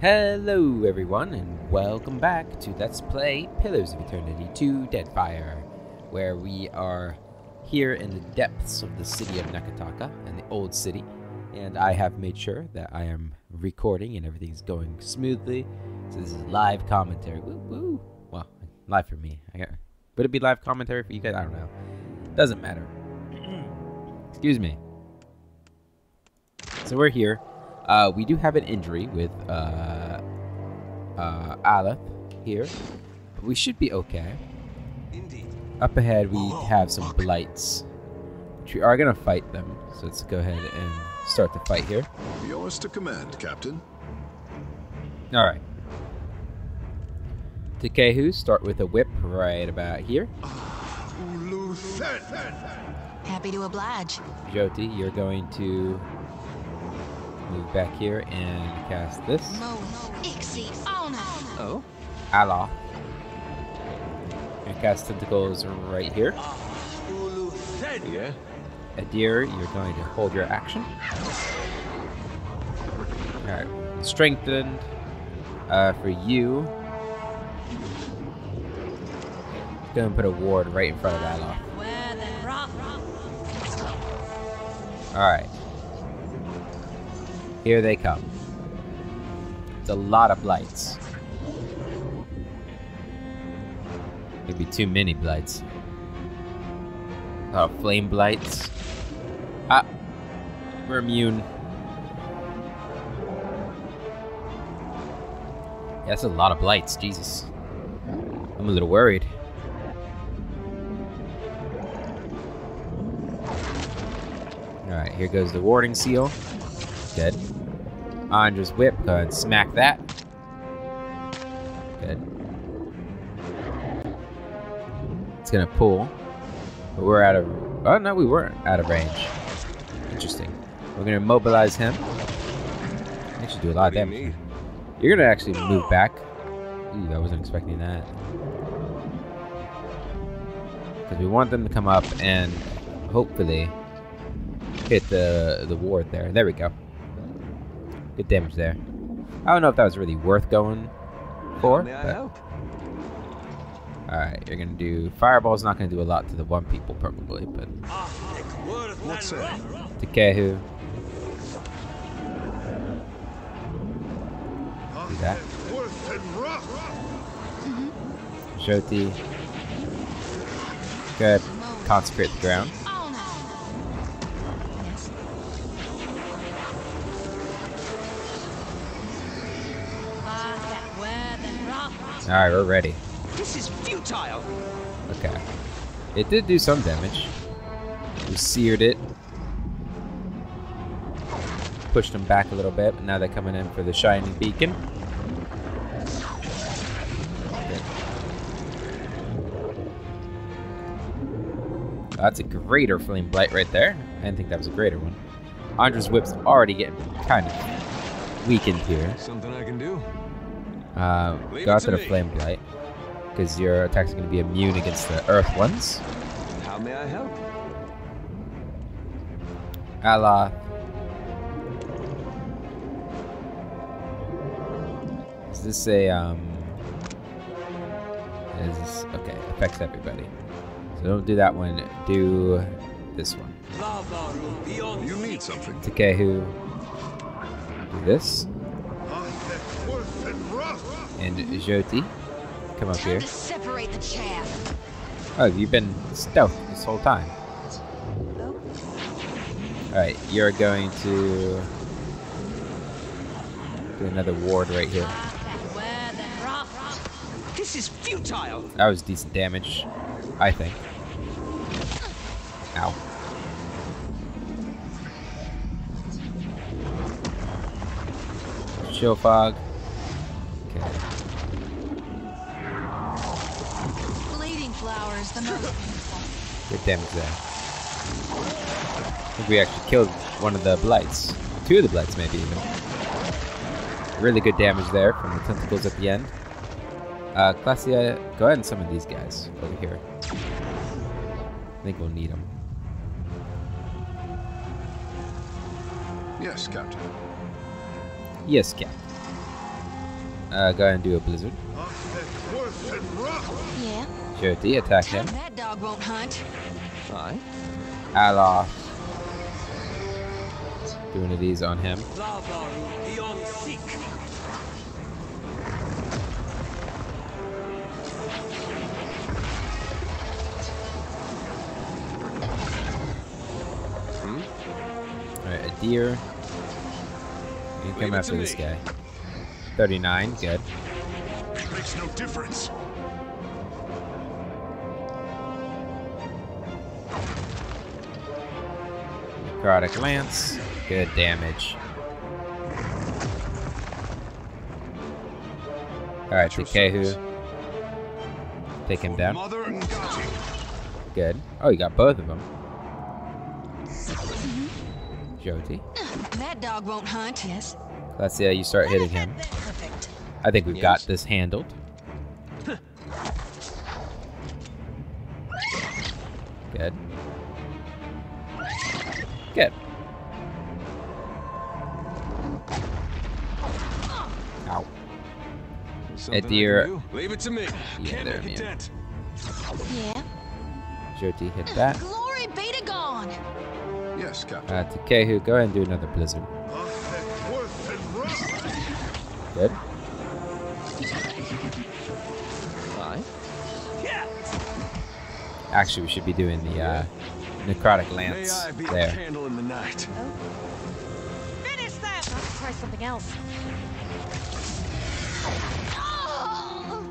Hello everyone and welcome back to Let's Play Pillars of Eternity 2 Deadfire, where we are here in the depths of the city of Neketaka, and the old city, and I have made sure that I am recording and everything's going smoothly, so this is live commentary. Woo woo! Well, live for me. I got, would it be live commentary for you guys? I don't know. Doesn't matter. Excuse me. So we're here. Uh, we do have an injury with uh, uh, Aleph here, but we should be okay. Indeed. Up ahead, we have some blights, which we are gonna fight them. So let's go ahead and start the fight here. Yours to command, Captain. All right. Tekehu, start with a whip right about here. Happy to oblige. Jyoti, you're going to move back here and cast this. Mo Ixie Ona. Oh? Aloth. And cast tentacles right here. Yeah? Eder, you're going to hold your action. Alright, strengthened. Uh, for you, go and put a ward right in front of Aloth. Alright. Here they come. It's a lot of blights. Maybe too many blights. Of flame blights. Ah, we're immune. Yeah, that's a lot of blights, Jesus. I'm a little worried. Alright, here goes the warding seal. Good. Ondra's whip, go ahead and smack that. Good. It's gonna pull. But we're out of... Oh, no, we weren't out of range. Interesting. We're gonna mobilize him. Actually do a lot of damage. You're gonna actually move back. Ooh, I wasn't expecting that. Because we want them to come up and hopefully hit the the ward there. There we go. Good damage there. I don't know if that was really worth going for. May I help? Alright, you're gonna do fireball's not gonna do a lot to the one people probably, but What's that? Tekehu. Do that. Jyoti. Good. Consecrate the ground. Alright, we're ready. This is futile! Okay. It did do some damage. We seared it. Pushed them back a little bit, but now they're coming in for the shining beacon. That's a greater flame blight right there. I didn't think that was a greater one. Ondra's whip's already getting kind of weakened here. Something I can do? Uh, Leave go it after to the flame blight because your attacks are going to be immune against the earth ones. How may I help? Aloth. Is this a um? Is this okay? Affects everybody. So don't do that one. Do this one. You need something. Tekehu. Do this. And Jyoti. Come up Time here. separate the chaff. Oh, you've been stealth this whole time. Alright, you're going to do another ward right here. This is futile! That was decent damage, I think. Ow. Chill fog. Okay. Bleeding flowers, the most painful. Good damage there. I think we actually killed one of the blights. Two of the blights, maybe even. Really good damage there from the tentacles at the end. Uh, Classia, go ahead and summon these guys over here. I think we'll need them. Yes, Captain. Yes, Captain. Uh, go ahead and do a blizzard. Yeah. Jyoti, attack him. That dog won't hunt. Aye. Aloth. Do one of these on him. Hmm? Lavaru. Alright, a deer. You can Leave come it after this guy. 39, good. Makes no difference. Necrotic Lance. Good damage. Alright, Your Take him down. Good. Oh, you got both of them. Jyoti. That dog won't hunt. Yes. Let's see how you start hitting him. Perfect. I think we've got this handled. Good. Ow. Something I deer- Leave it to me. Yeah, Can't they're make immune. Yeah. Jyoti hit that. Glory be to gone. Yes, Captain. Uh, Tekehu, go ahead and do another blizzard. Good. Aye. Actually, we should be doing the uh, necrotic May lance I be a there. candle in the night. Oh. Finish that. Let's try something else.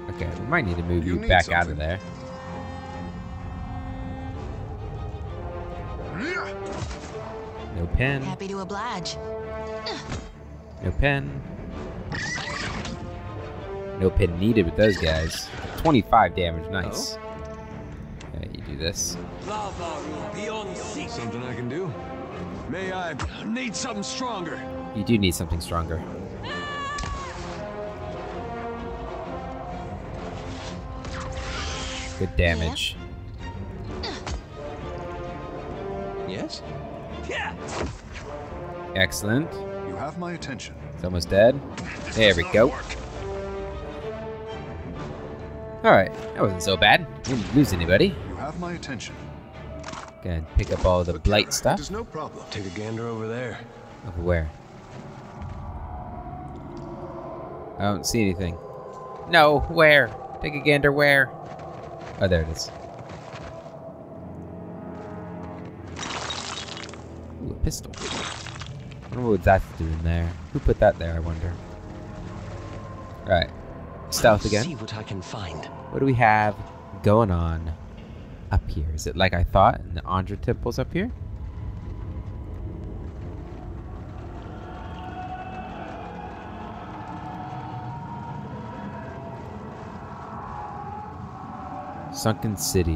Okay, we might need to move You you, need back out of there. No pen. Happy to oblige. No pen. No pin needed with those guys. 25 damage, nice. Oh. Okay, you do this. Lavaru beyond seek. Something I can do? May I need something stronger? You do need something stronger. Good damage. Yes? Yeah. Excellent. You have my attention. It's almost dead. There we go. work. Alright, that wasn't so bad. Didn't lose anybody. You have my attention. And pick up all the blight stuff. There's no problem. Take a gander over there. Over where? I don't see anything. No, where? Take a gander where? Oh, there it is. Ooh, a pistol. I wonder what that's doing there. Who put that there, I wonder? Alright. Stealth See what I can find. What do we have going on up here? Is it like I thought? And the Ondra temple's up here? Sunken City.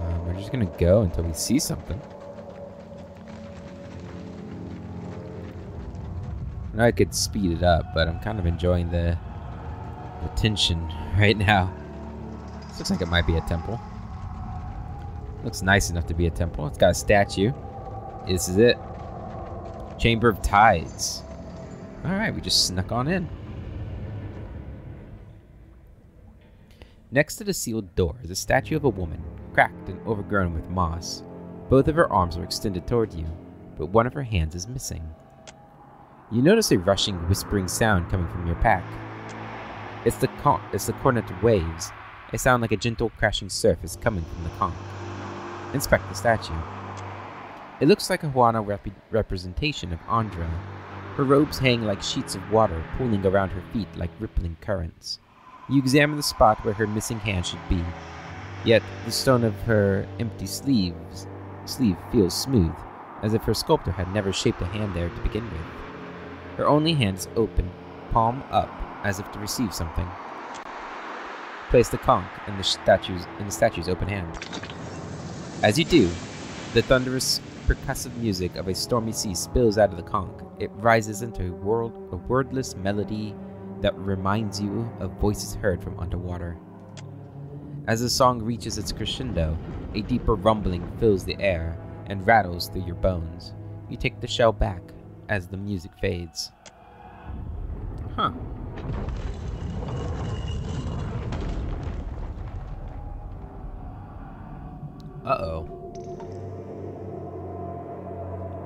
Um, we're just gonna go until we see something. I I could speed it up, but I'm kind of enjoying the, the tension right now. This looks like it might be a temple. Looks nice enough to be a temple. It's got a statue. This is it. Chamber of Tides. Alright, we just snuck on in. Next to the sealed door is a statue of a woman, cracked and overgrown with moss. Both of her arms are extended toward you, but one of her hands is missing. You notice a rushing, whispering sound coming from your pack. It's the con- it's the cornet of waves. A sound like a gentle crashing surf is coming from the conch. Inspect the statue. It looks like a Huana rep- representation of Ondra. Her robes hang like sheets of water pooling around her feet like rippling currents. You examine the spot where her missing hand should be. Yet the stone of her empty sleeves sleeve feels smooth, as if her sculptor had never shaped a hand there to begin with. Her only hand is open, palm up, as if to receive something. Place the conch in the statue's in the statue's open hand. As you do, the thunderous, percussive music of a stormy sea spills out of the conch. It rises into a world a wordless melody that reminds you of voices heard from underwater. As the song reaches its crescendo, a deeper rumbling fills the air and rattles through your bones. you take the shell back as the music fades. Huh. Uh-oh.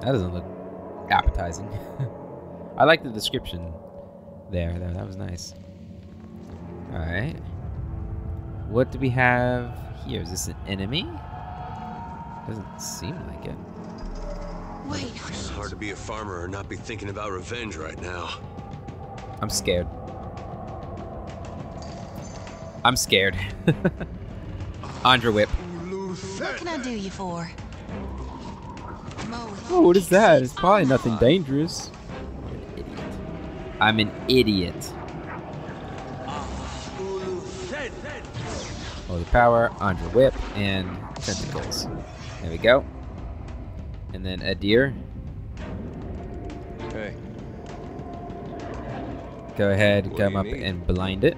That doesn't look appetizing. I like the description there, though. That was nice. Alright. What do we have here? Is this an enemy? Doesn't seem like it. Wait, It's hard to be a farmer and not be thinking about revenge right now. I'm scared. I'm scared. Ondra Whip. what can I do you for? Moe, Oh, what is that? It's exceeds probably nothing dangerous. I'm an idiot. Ulu Sen. Holy power, Ondra Whip, and tentacles. There we go. And then a deer. Hey, Go ahead, What come up you mean? and blind it.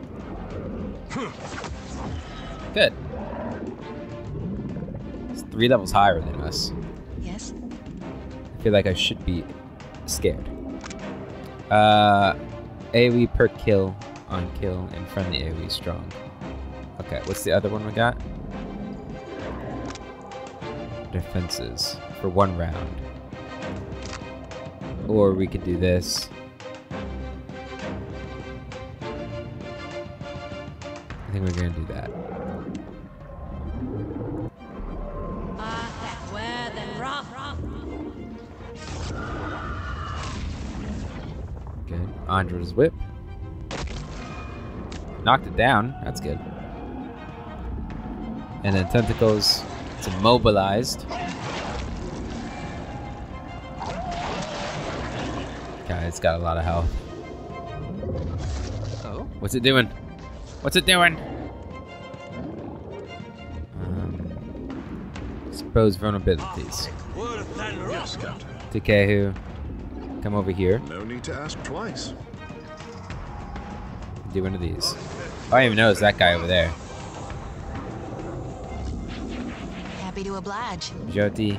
Good. It's three levels higher than us. Yes. I feel like I should be scared. Uh, AoE per kill on kill and friendly AoE strong. Okay, what's the other one we got? Defenses for one round. Or we could do this. I think we're gonna do that. Good. Ondra's whip. Knocked it down. That's good. And then tentacles. It's immobilized. Okay, it's got a lot of health. Oh? What's it doing? What's it doing? Um, expose vulnerabilities. Worse than Yes, rough. Captain. Tekehu, come over here. No need to ask twice. Do one of these. Oh, I didn't even notice that guy over there. To oblige. Jyoti.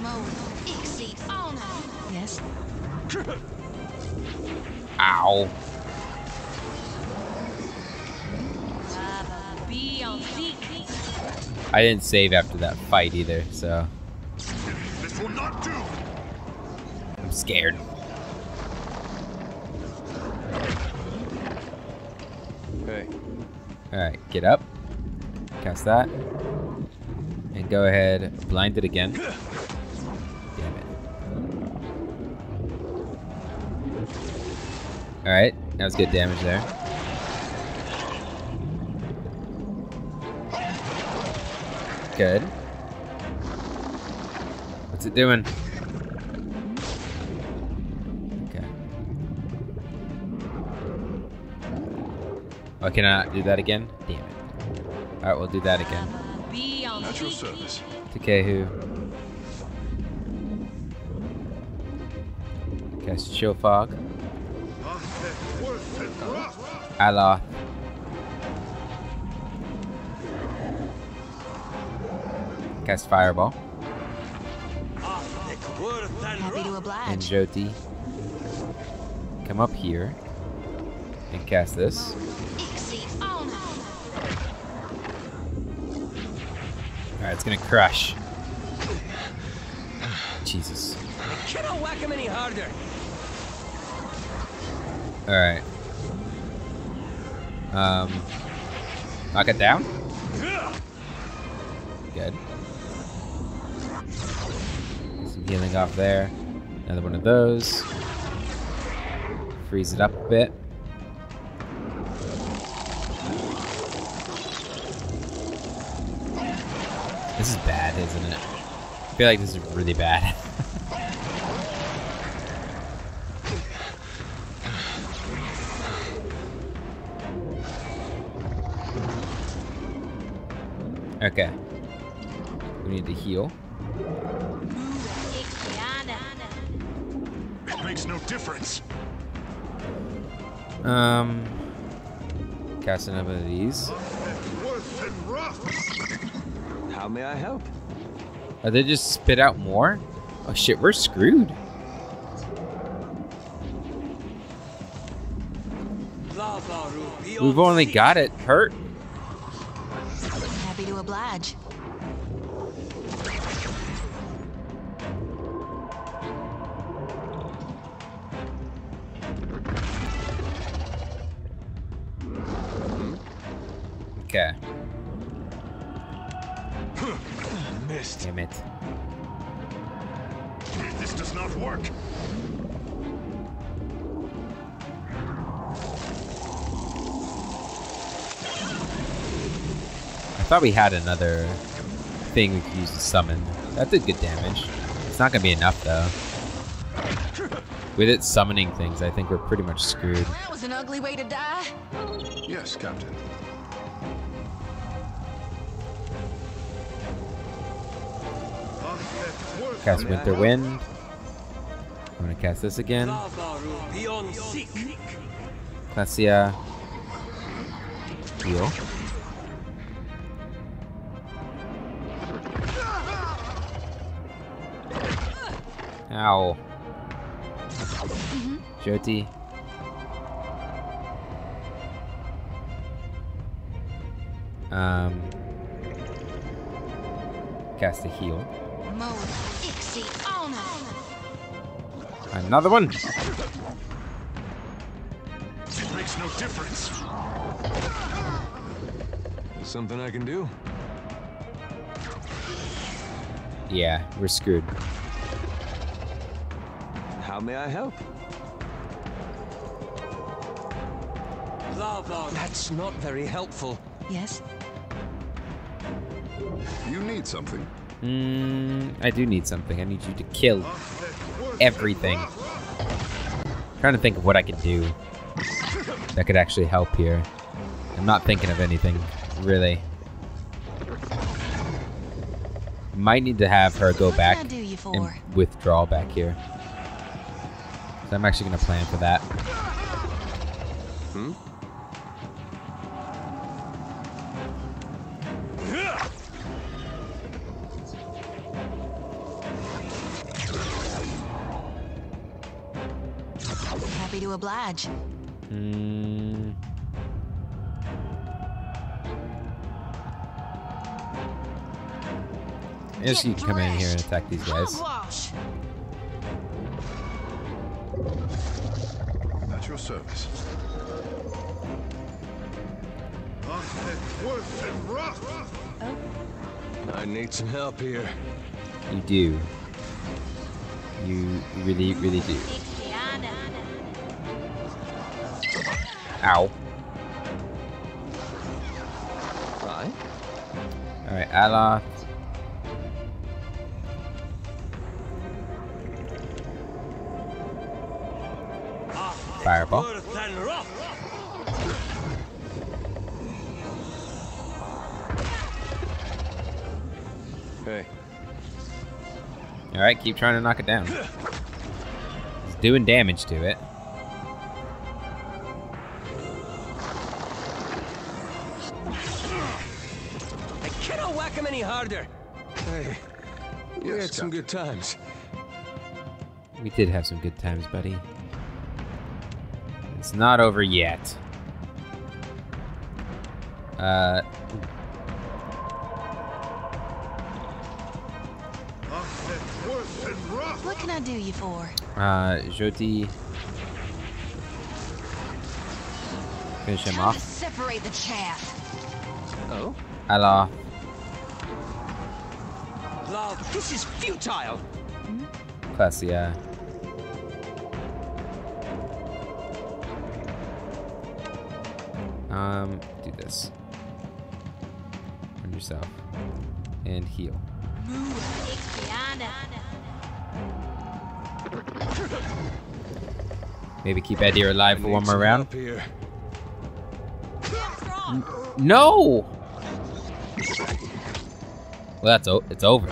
Moe, exceeds all now. Yes. Ow. Be on seek. I didn't save after that fight either, so This will not do. I'm scared. Hey. Alright, get up. Cast that. And go ahead, blind it again. Damn it. Alright, that was good damage there. Good. What's it doing? Oh, can I not do that again? Damn it. Alright, we'll do that again. Be on At your seek. service. Cast Chill Fog. Aloth. Cast Fireball. Happy to rough. And oblige. Jyoti. Come up here. And cast this. Alright, it's gonna crush. Jesus. Cannot whack him any harder. Alright. Um. Knock it down? Good. Some healing off there. Another one of those. Freeze it up a bit. Isn't it? I feel like this is really bad. okay. We need to heal. It makes no difference. Um. Cast another of these. Worth and rough. How may I help? Are they just spit out more? Oh shit, we're screwed. We've only got it hurt. I thought we had another thing we could use to summon. That did good damage. It's not gonna be enough though. With it summoning things, I think we're pretty much screwed. That was an ugly way to die. Yes, Captain. Cast Winter? Wind. I'm gonna cast this again. Lavaru, beyond seek. Clasia. Heal. Ow. Jyoti. Um. Cast a heal. Mode Ixie Honor. Another one. It makes no difference. Something I can do? Yeah, we're screwed. How may I help? Lavaru. That's not very helpful. Yes. You need something. Mm, I do need something. I need you to kill everything. trying to think of what I could do that could actually help here. I'm not thinking of anything, really. Might need to have her go back can I do you for? and withdraw back here. So I'm actually gonna plan for that. Hmm? Happy to oblige. Mm. I guess you can come in here and attack these guys. Service. Worth. I need some help here. You do. You really, really do. Ow. Right? Alright, Aloth. Fireball. Earth and rough. Hey, Alright, keep trying to knock it down. It's doing damage to it. I cannot whack him any harder. hey. We Yes, had some Captain. good times. We did have some good times, buddy. It's not over yet. Uh, Worth and rough. What can I do you for? uh, Jyoti. Finish him Time off. separate the chaff. Oh? Aloth. Love. This is futile! Clasia. Um, this. On yourself. And heal. Maybe keep Eddie alive for one more round. No! Well, that's o- it's over.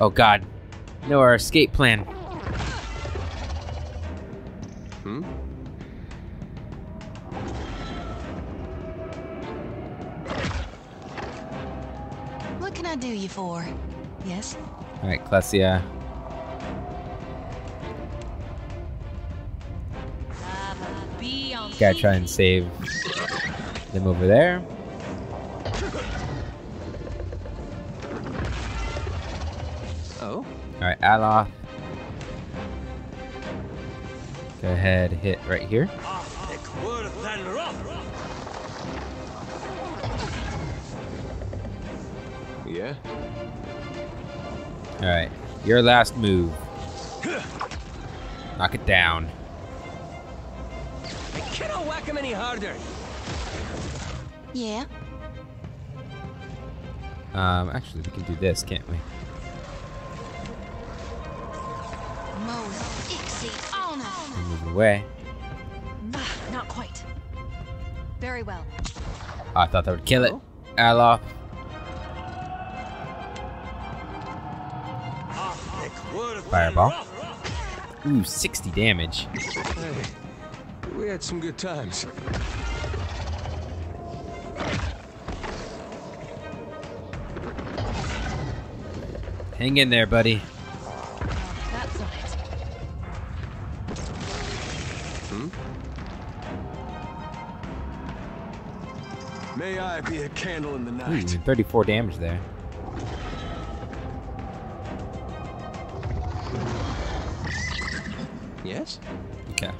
Oh God, no, our escape plan. Klesia. Gotta try and save them over there. Oh? Alright, Aloth. Go ahead, hit right here. Thick worth and rough. Yeah? Alright, your last move. Knock it down. I cannot whack him any harder. Yeah? Um, actually, we can do this, can't we? Mose, Ixie, Anna. And move away. Not quite. Very well. I thought that would kill it. Aloth. Fireball. Ooh, 60 damage. Hey, we had some good times. Hang in there, buddy. That's not it. Hmm? May I be a candle in the night. Ooh, night. 34 damage there. Yes? Okay.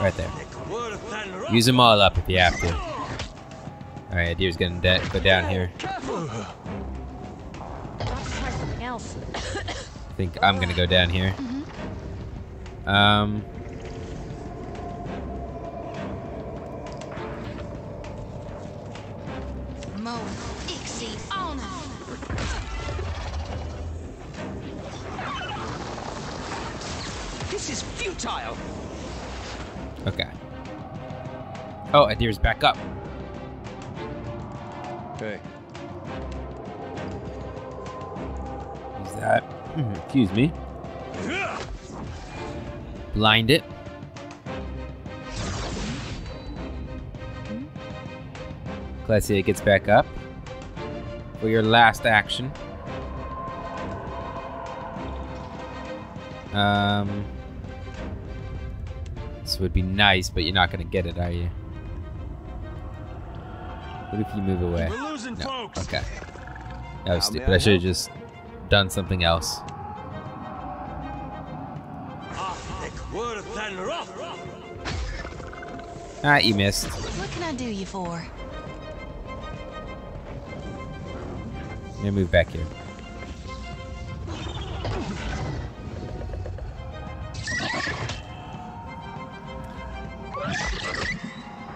Right there. Thick worth and rough. Use them all up if you have to. Alright, Eder's gonna go down here. I'll have to try something else. I think I'm gonna go down here. Um. Oh, Eder's back up. Okay. Use that. Excuse me. Blind it. Klesia gets back up. For your last action. Um. This would be nice, but you're not gonna get it, are you? What if you move away? we're losing No. folks. Okay. That was How stupid. I I should have just done something else. Thick worth and rough. Ah, you missed. What can I do you for? I'm gonna move back here.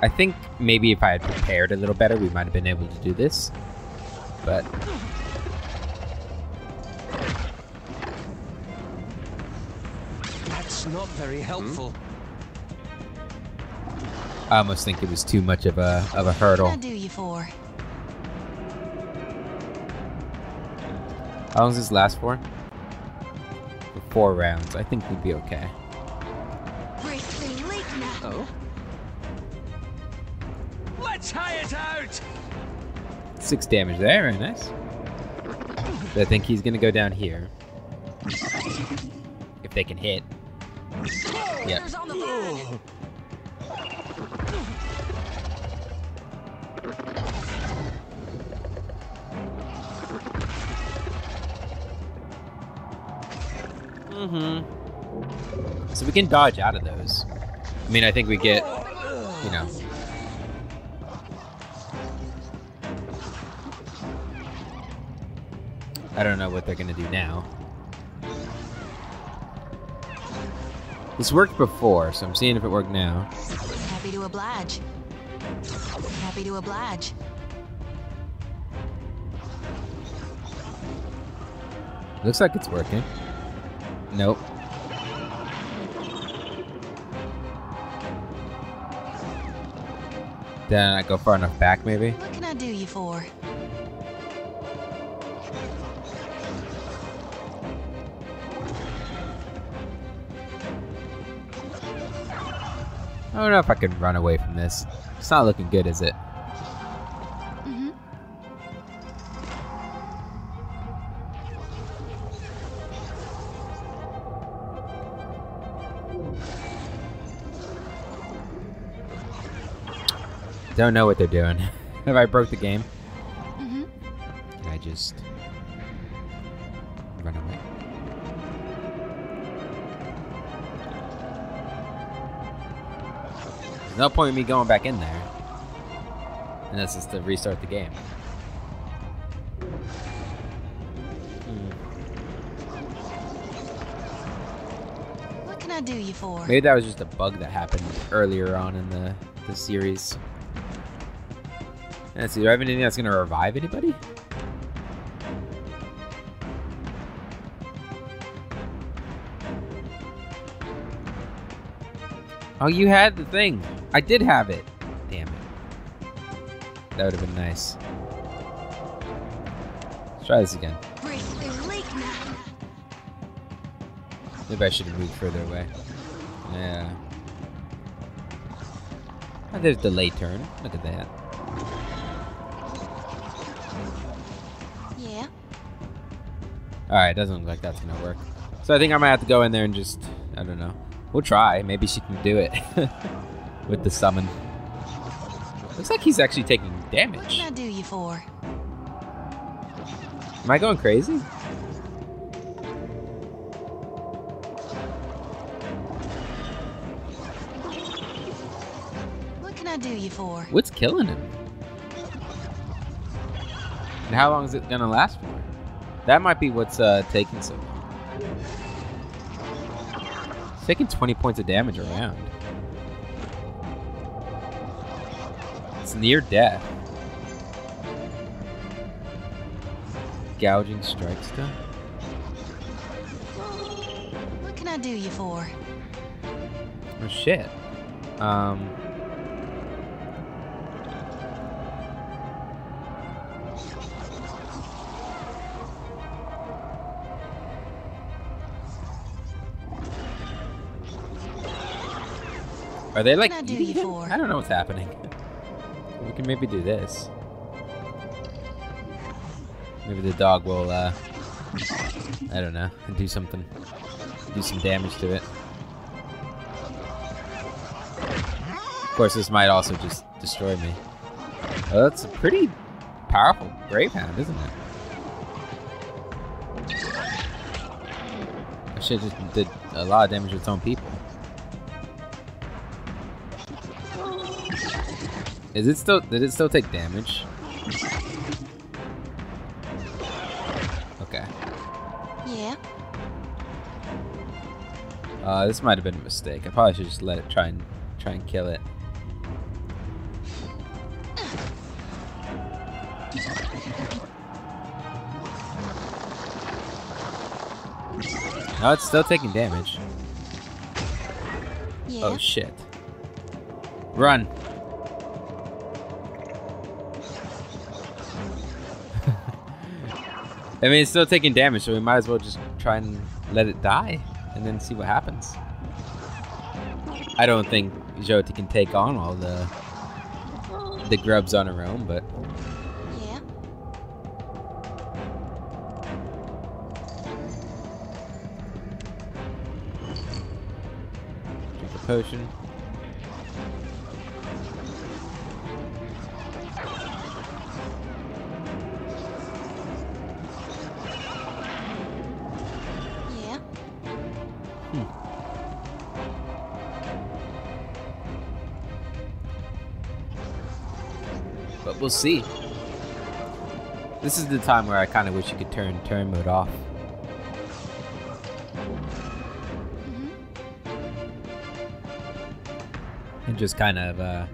I think maybe if I had prepared a little better, we might have been able to do this. But That's not very helpful. Hmm? I almost think it was too much of a of a What can hurdle. I do you for? How long does this last for? For four rounds. I think we'd be okay. Six damage there, very nice. So I think he's gonna go down here. If they can hit. Yep. There's on the line. Mm-hmm. So we can dodge out of those. I mean, I think we get, you know. I don't know what they're gonna do now. This worked before, so I'm seeing if it worked now. Happy to oblige. Happy to oblige. Looks like it's working. Nope. Did I not go far enough back, maybe? What can I do you for? I don't know if I can run away from this. It's not looking good, is it? Mm-hmm. Don't know what they're doing. Have I broke the game? Mm-hmm. I just There's no point in me going back in there. Unless it's to restart the game. Hmm. What can I do you for? Maybe that was just a bug that happened earlier on in the, the series. Let's see, do I have anything that's gonna revive anybody? Oh, you had the thing. I did have it. Damn it. That would have been nice. Let's try this again. Break the leak now. Maybe I should have moved further away. Yeah. Oh, there's delay turn. Look at that. Yeah. Alright, doesn't look like that's gonna work. So I think I might have to go in there and just, I don't know. We'll try. Maybe she can do it with the summon. Looks like he's actually taking damage. What can I do you for? Am I going crazy? What can I do you for? What's killing him? And how long is it gonna last for? That might be what's uh, taking so long. It's taking 20 points of damage around. It's near death. Gouging strike still? What can I do you for? Oh shit. Um. Are they like I do you for? I don't know what's happening. Can maybe do this. Maybe the dog will, uh, I don't know, do something, do some damage to it. Of course, this might also just destroy me. That's a pretty powerful Brave Hound, isn't it? That shit just did a lot of damage to its own people. Is it still? Did it still take damage? Okay. Yeah. Uh, this might have been a mistake. I probably should just let it try and try and kill it. No, it's still taking damage. Yeah. Oh shit. Run. I mean, it's still taking damage, so we might as well just try and let it die and then see what happens. I don't think Jyoti can take on all the the grubs on her own, but yeah. drink a potion. We'll see. This is the time where I kind of wish you could turn turn mode off. And just kind of uh,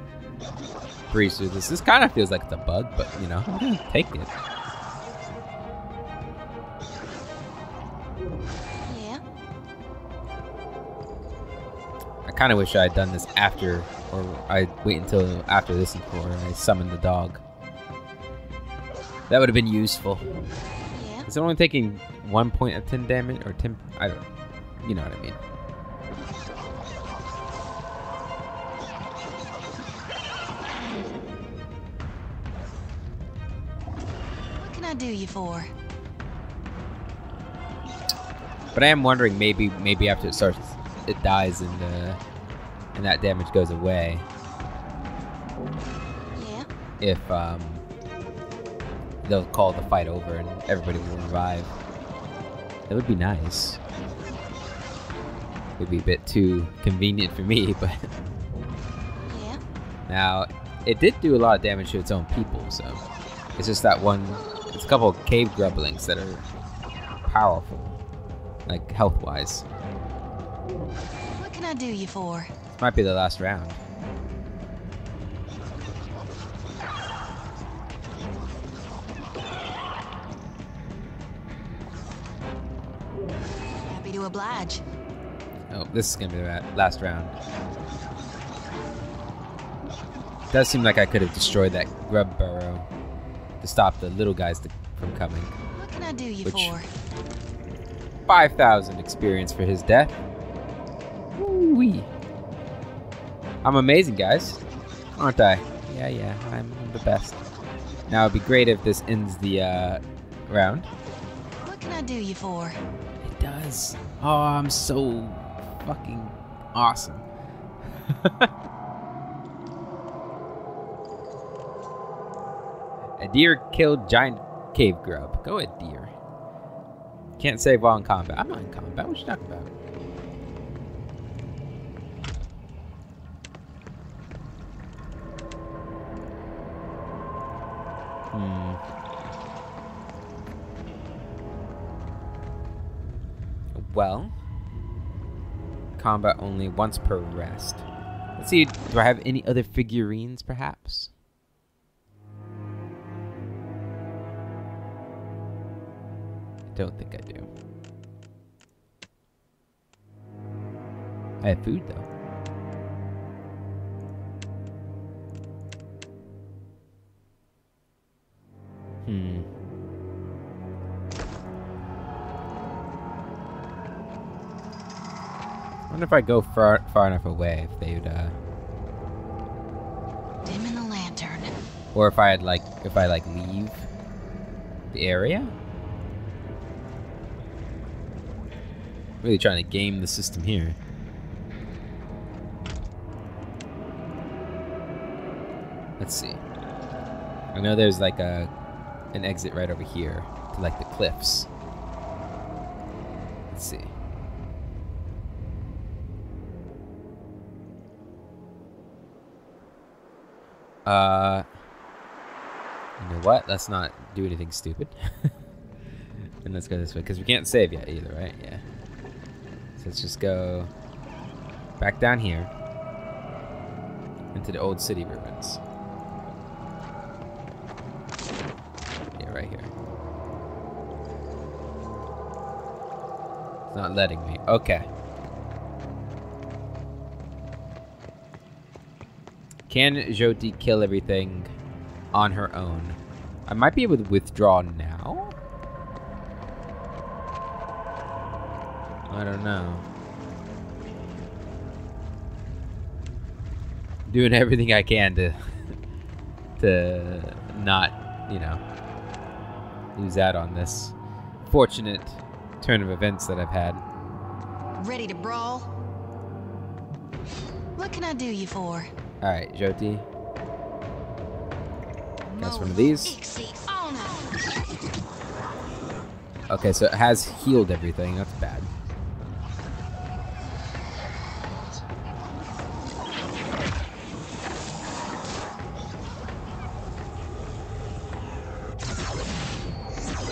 breeze through this. This kind of feels like it's a bug, but you know, I'm gonna take it. Yeah. I kind of wish I had done this after, or I wait until after this before I summon the dog. That would have been useful. Yeah. Is it only taking one point of 10 damage or 10? I don't You know what I mean. What can I do you for? But I am wondering maybe maybe after it starts it dies and uh, and that damage goes away if um, they'll call the fight over and everybody will revive. That would be nice. It would be a bit too convenient for me, but Yeah. now it did do a lot of damage to its own people, so it's just that one. It's a couple of cave grubblings that are powerful, like health wise. What can I do you for? Might be the last round. Oblige. Oh, this is gonna be the last round. Does seem like I could have destroyed that grub burrow to stop the little guys to, from coming. What can I do you Which- for? 5,000 experience for his death. Woo-wee. I'm amazing, guys. Aren't I? Yeah, yeah, I'm the best. Now, it'd be great if this ends the uh, round. What can I do you for? Oh, I'm so fucking awesome. Eder killed giant cave grub. Go ahead, deer. Can't save while in combat. I'm not in combat. What you talking about? Well, combat only once per rest. Let's see, do I have any other figurines, perhaps? I don't think I do. I have food, though. Hmm. Wonder if I go far far enough away if they would uh Dim in the lantern. or if I had like if I like leave the area. Really trying to game the system here. Let's see. I know there's like a an exit right over here to like the cliffs. Let's see. Uh, you know what? Let's not do anything stupid. and let's go this way because we can't save yet either, right? Yeah. So let's just go back down here into the old city ruins. Yeah, right here. It's not letting me. Okay. Can Jyoti kill everything on her own? I might be able to withdraw now? I don't know. Doing everything I can to to not, you know, lose out on this fortunate turn of events that I've had. Ready to brawl? What can I do you for? Alright, Jyoti. Guess one of these. Okay, so it has healed everything. That's bad.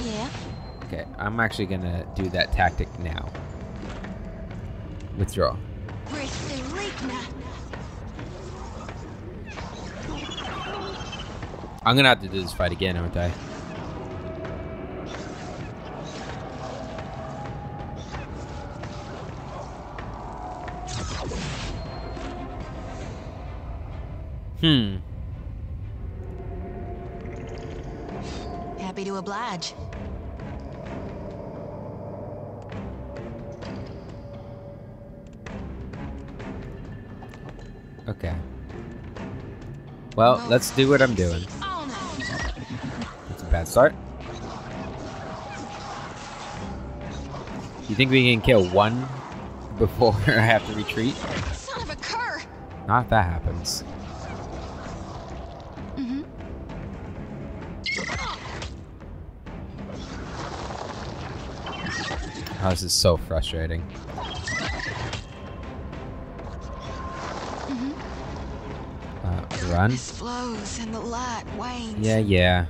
Yeah. Okay, I'm actually gonna do that tactic now. Withdraw. I'm gonna have to do this fight again, aren't I? Hmm. Happy to oblige. Okay. Well, let's do what I'm doing start. You think we can kill one before I have to retreat? Son of a cur! Not if that happens. Mm -hmm. Oh, this is so frustrating. Mm-hmm. Uh, run. This flows and the light wanes. Yeah, yeah.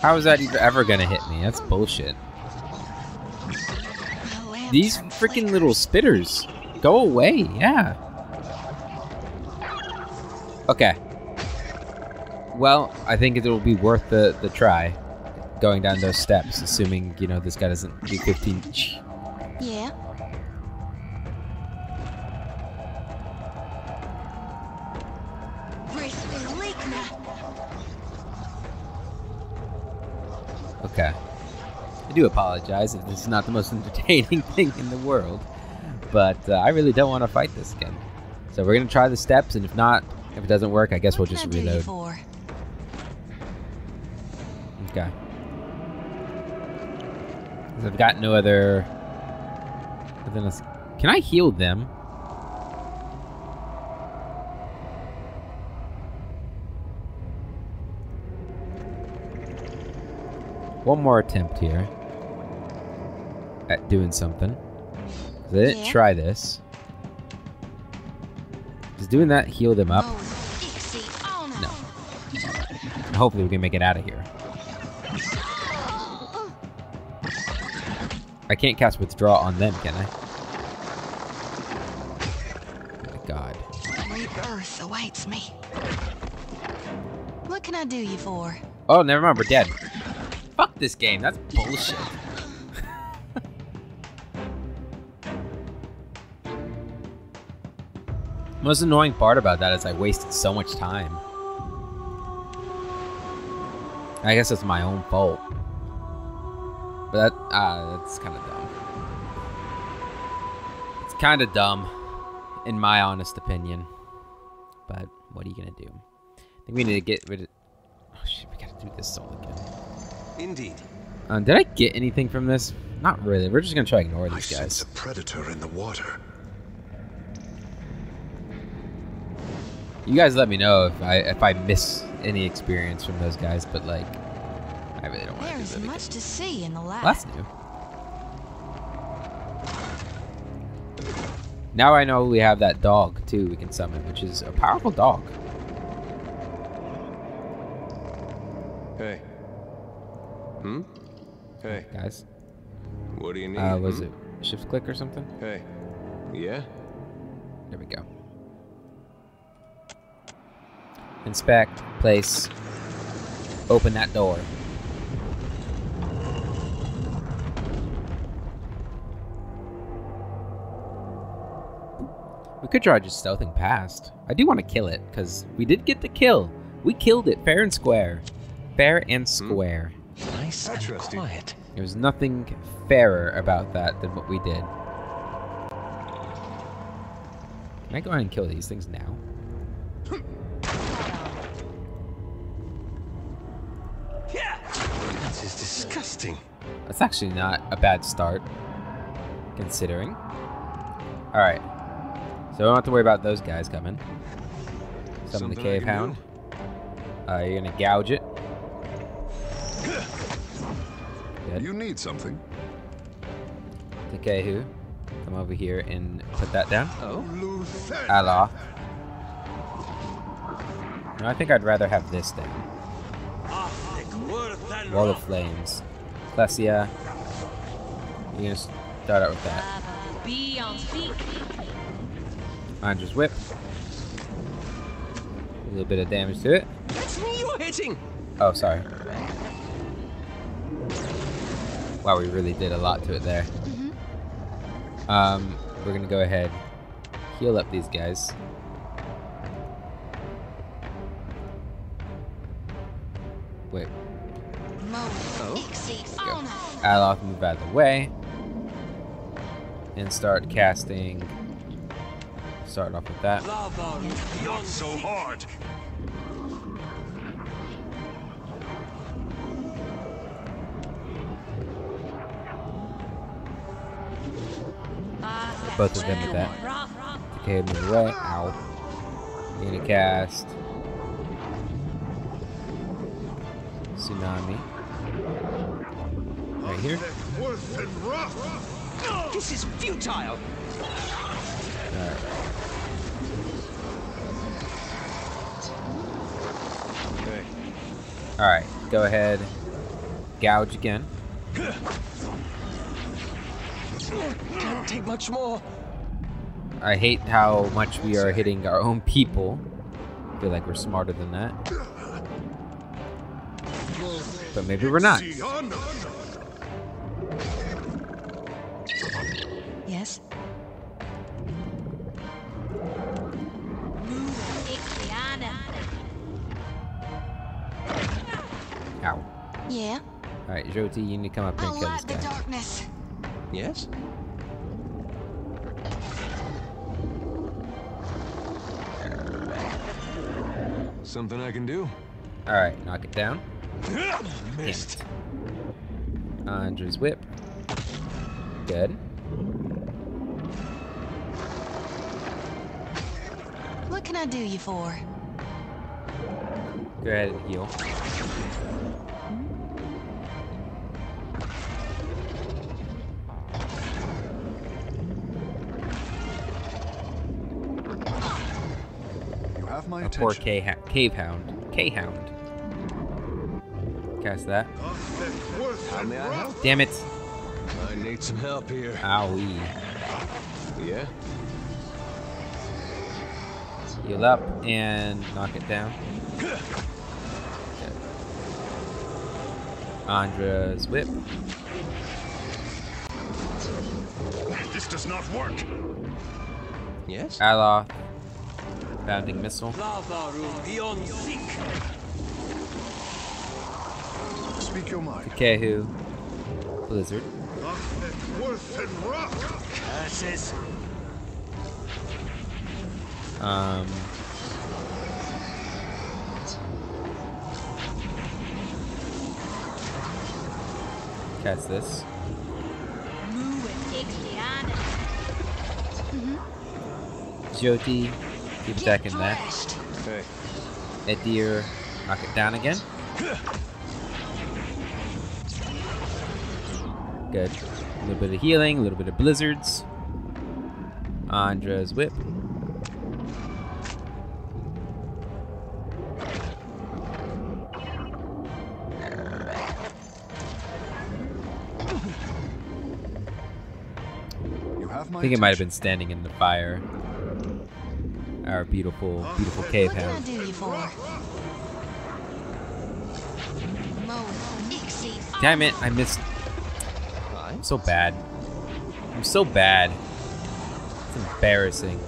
How is that ever gonna hit me? That's bullshit. These freaking little spitters. Go away, yeah. Okay. Well, I think it'll be worth the, the try. Going down those steps, assuming, you know, this guy doesn't do 15. Do apologize if this is not the most entertaining thing in the world, but uh, I really don't want to fight this again. So we're gonna try the steps, and if not, if it doesn't work, I guess we'll just can I do you reload. Okay. I've got no other. other than a s- Can I heal them? One more attempt here at doing something. I didn't Yeah. try this. Does doing that heal them up? Oh, Exceed honor. Oh, no. Hopefully we can make it out of here. I can't cast withdraw on them, can I? Oh my god. Rebirth awaits me. What can I do you for? Oh, never mind, we're dead. Fuck this game, that's bullshit. Most annoying part about that is I wasted so much time. I guess it's my own fault. But that, ah, that's kind of dumb. It's kind of dumb, in my honest opinion. But what are you gonna do? I think we need to get rid of. Oh shit, we gotta do this all again. Indeed. Um, did I get anything from this? Not really. We're just gonna try to ignore I these sense guys. a predator in the water. You guys let me know if I if I miss any experience from those guys, but like, I really don't want to do There's that again. much to see in the light. Well, that's new. Now I know we have that dog too. We can summon, which is a powerful dog. Hey. Hmm? Hey, Guys, what do you need? uh, was hmm? it shift click or something? Hey. Yeah? There we go. Inspect, place, open that door. We could try just stealthing past. I do want to kill it, because we did get the kill. We killed it fair and square. Fair and hmm. square. Nice and quiet. There was nothing fairer about that than what we did. Can I go ahead and kill these things now? That is disgusting. That's actually not a bad start, considering. Alright. So we don't have to worry about those guys coming. Summon the Something I cave hound. Uh, you're gonna gouge it. Good. You need something. Tekehu, come over here and put that down. Oh. Allah. No, I think I'd rather have this down. Thick Wall of. Flames. Klesia. You're gonna start out with that. Lava, be on speak. Ondra's Whip. A little bit of damage to it. That's me you're hitting. Oh, sorry. Wow, we really did a lot to it there. Um, we're gonna go ahead, heal up these guys. Aloth move out of the way. And start casting. Starting off with that. Not so hard. Both of them with that. Okay, move away. Ow. Need to cast. Tsunami. Right here. Worth and rough. This is futile. Alright. Hey. Alright, go ahead. Gouge again. Can't take much more. I hate how much we are hitting our own people. I feel like we're smarter than that. But maybe we're not. Ow. Yeah? Alright, Joti, you need to come up here and kill like this the darkness. Yes? Something I can do? Alright, knock it down. Missed. Ondra's whip. Good. What can I do you for? Go ahead and heal. You have my A poor. K ha- cave hound. K hound. Cast that. How may I help? Damn it. I need some help here. Owie. Yeah? Heal up and knock it down. Good. Ondra's whip. This does not work. Yes? Aloth. Bounding missile. Lava room beyond seek. Speak your mind. Kehu. Blizzard. Worth and rough. Curses. Um. Cast this. Jyoti, keep Get attacking that. thrashed. Hey. Eder, knock it down again. Good. A little bit of healing, a little bit of blizzards. Ondra's whip. Think it might have been standing in the fire. Our beautiful, beautiful cave What can hound. do you for? Mo, Ixie, Damn it, I missed. I'm so bad. I'm so bad. It's embarrassing.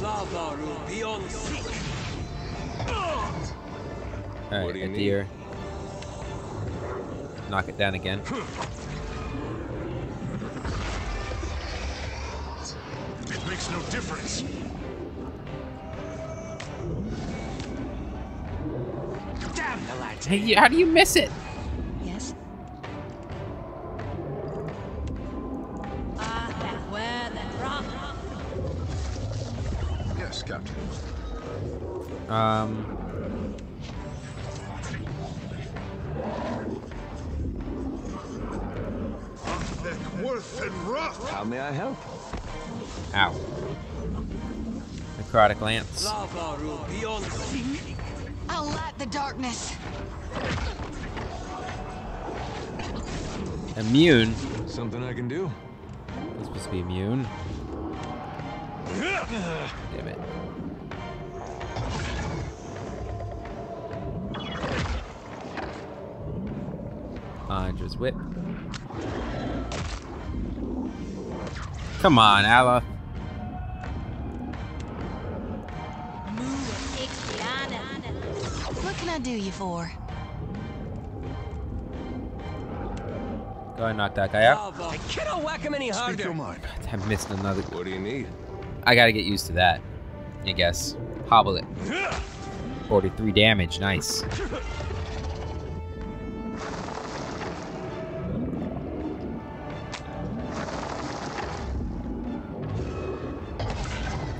Lava room beyond seek. Alright, What a deer. Knock it down again. no difference. Damn the how do you miss it? Necrotic lance. Lava room beyond seek. I like the darkness. Immune. Something I can do? It's supposed to be immune. Damn it. Ondra's whip. Come on, Ala. you for? Go and knock that guy out. I cannot whack him any harder. Speak your mind. I missed another. What do you need? I gotta get used to that. I guess. Hobble it. 43 damage. Nice.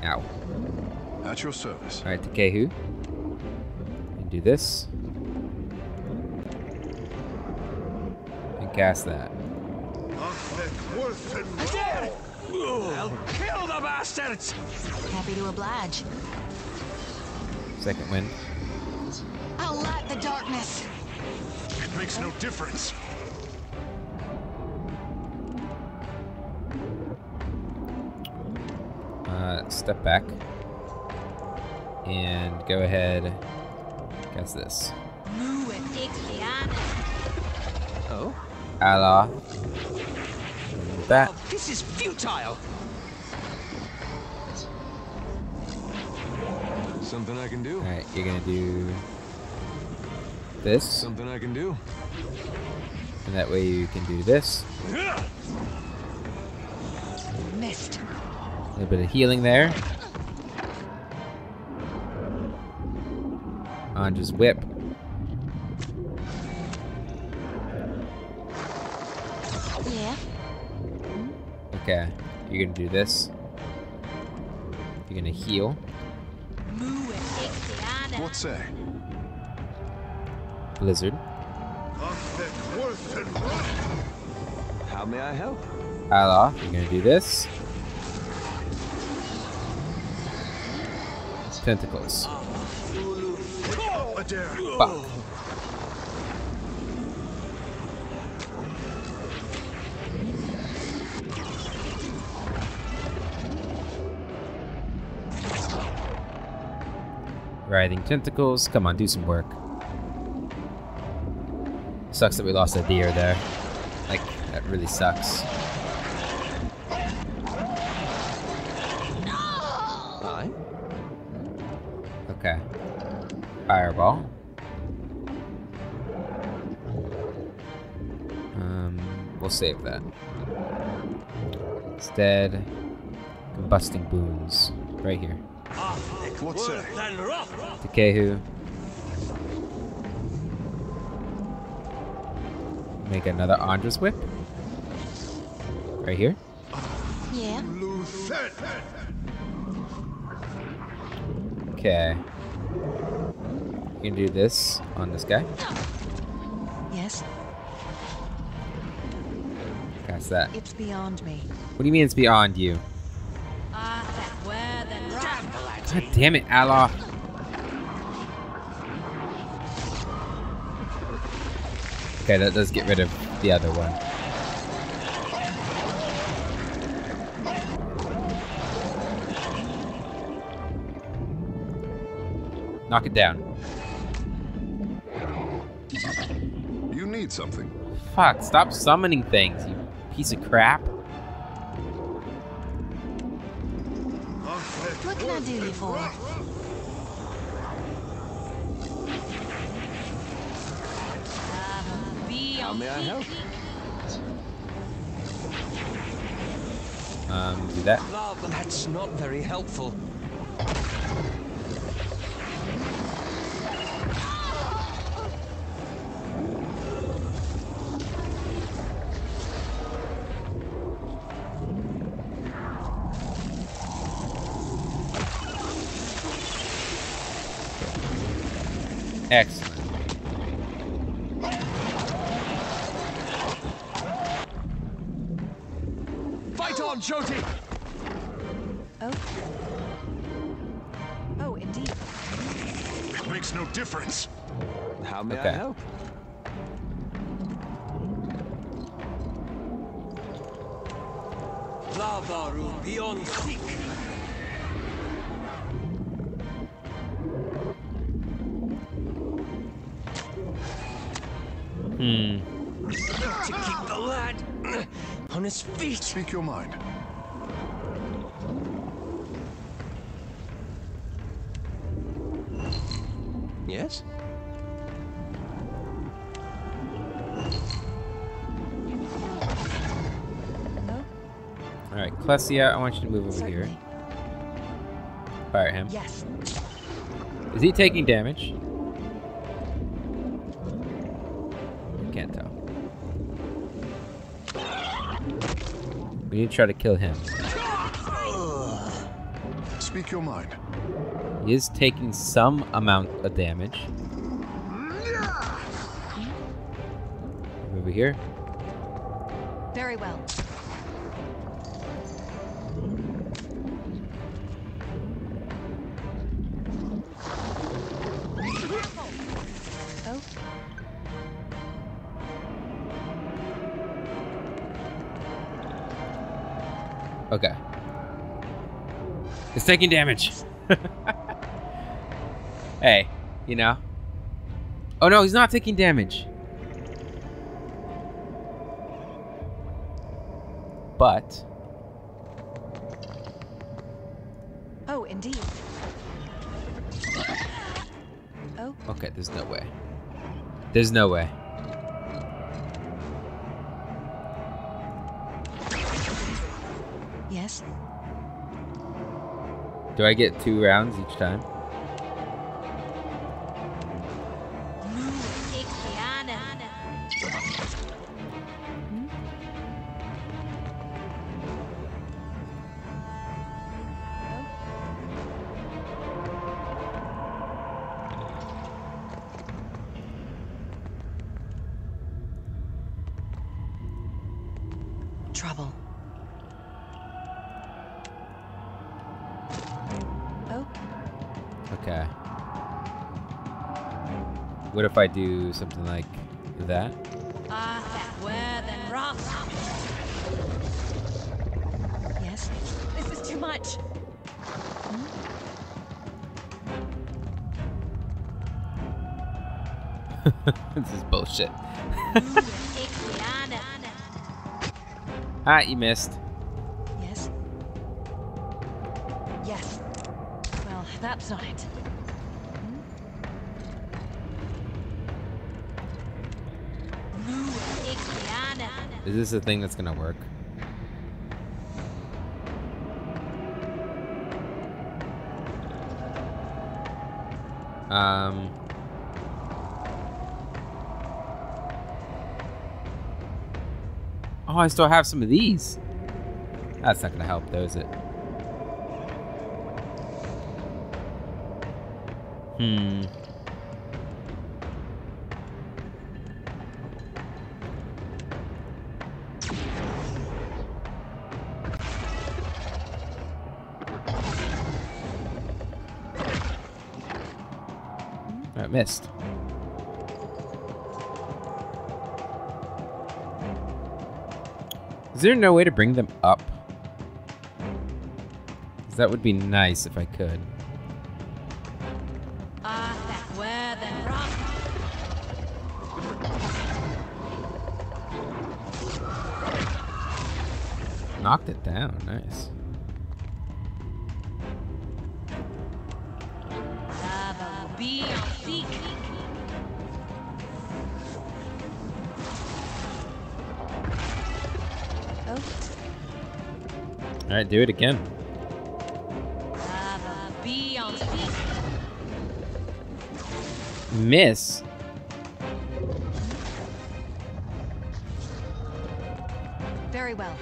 Ow. At your service. All right, Tekehu do this. And cast that. Nothing worse than Dead! I'll kill the bastards! Happy to oblige. Second wind. I'll light the darkness. It makes no difference. Uh, step back. And go ahead. Cast this. Move it. Ixiana. Oh? Allah. That. Oh, this is futile! Something I can do. Alright, you're gonna do this. Something I can do. And that way you can do this. Missed. A little bit of healing there. On just whip. Yeah. Okay. You're gonna do this. You're gonna heal. What's it. Ixiana. What say? Blizzard. Nothing worse than rot. How may I help? Allah. You're gonna do this. Tentacles. Eder. Fuck. Writhing tentacles. Come on, do some work. Sucks that we lost Eder there. Like, that really sucks. Save that. Instead, combusting boons. Right here. What say? Worse than! Tekehu. Make another Ondra's whip. Right here. Yeah. Okay. You can do this on this guy. Yes. Cast that. It's beyond me. What do you mean it's beyond you? Ah, where. Damn the! God damn it, Allah. Okay, that does get rid of the other one. Knock it down. You need something. Fuck, stop summoning things, you piece of crap. What can I do you for? rot. Be on may I help? Um, do that. Love, that's not very helpful. Your mind. Yes? No? Alright, Klesia, I want you to move over here. Certainly. Fire him. Yes. Is he taking damage? I can't tell. We need to try to kill him. Speak Speak your mind. He is taking some amount of damage. Over here. Very well. Taking damage. hey, you know. Oh no, he's not taking damage. But oh, indeed. Oh, okay, there's no way. There's no way. Do I get two rounds each time? I do something like that? Ah, that were then rock. yes. This is too much. this is bullshit. Ah, you missed. This a thing that's gonna work? Um. Oh, I still have some of these. That's not gonna help, though, is it? Hmm. Missed. Is there no way to bring them up? that would be nice if I could. Knocked it down. Nice. Do it again. Lava will be on seek. Miss. very well.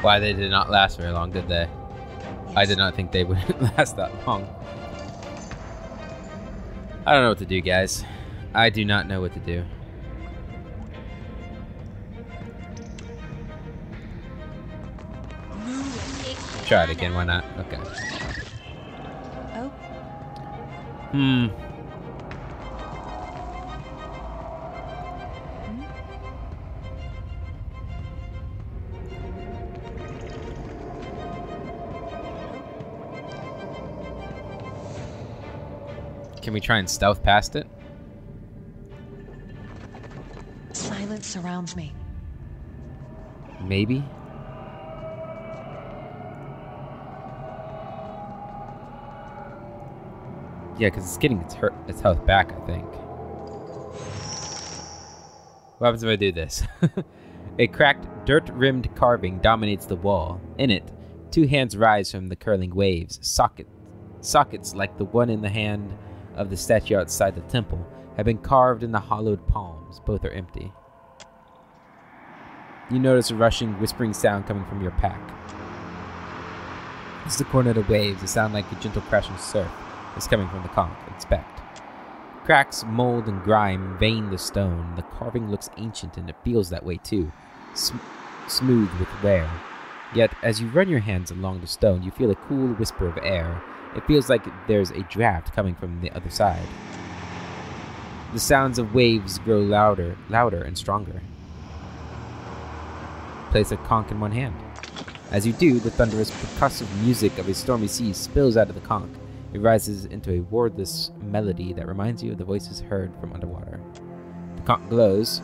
Why they did not last very long, did they? I did not think they would last that long. I don't know what to do, guys. I do not know what to do. Try it again, why not? Okay. Oh, Hmm. Can we try and stealth past it? silence surrounds me. Maybe? Yeah, because it's getting its, hurt, its health back, I think. What happens if I do this? A cracked, dirt-rimmed carving dominates the wall. In it, two hands rise from the curling waves. Socket, sockets like the one in the hand of the statue outside the temple have been carved in the hollowed palms. Both are empty. you notice a rushing, whispering sound coming from your pack. It's the cornet of the waves, a sound like a gentle crashing surf is coming from the conch. Inspect. Cracks, mold, and grime vein the stone. The carving looks ancient and it feels that way too. Sm- smooth with wear. Yet, as you run your hands along the stone, you feel a cool whisper of air. It feels like there's a draft coming from the other side. The sounds of waves grow louder, louder and stronger. Place a conch in one hand. As you do, the thunderous percussive music of a stormy sea spills out of the conch. It rises into a wordless melody that reminds you of the voices heard from underwater. The conch glows.